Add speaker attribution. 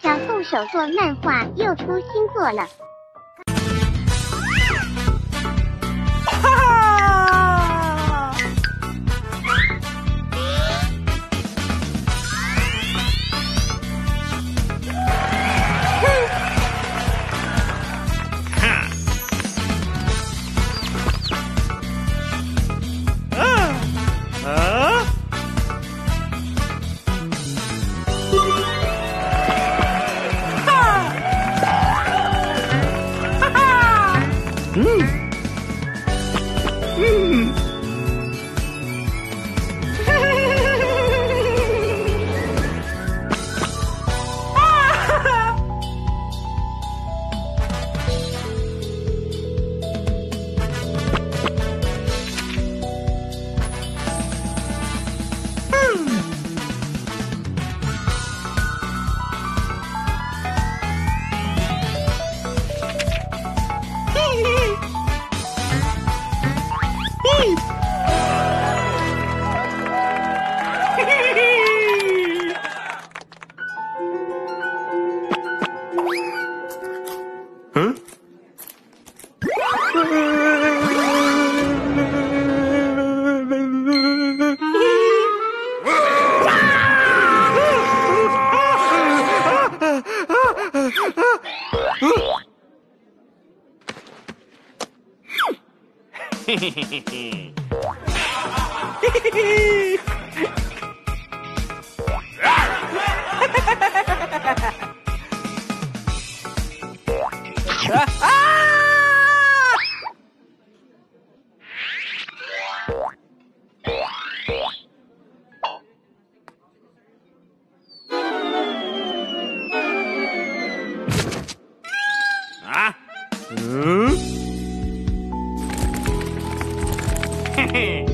Speaker 1: 小宋手作漫画又出新作了。
Speaker 2: Mm. Hehehehe 啊？嗯？嘿嘿。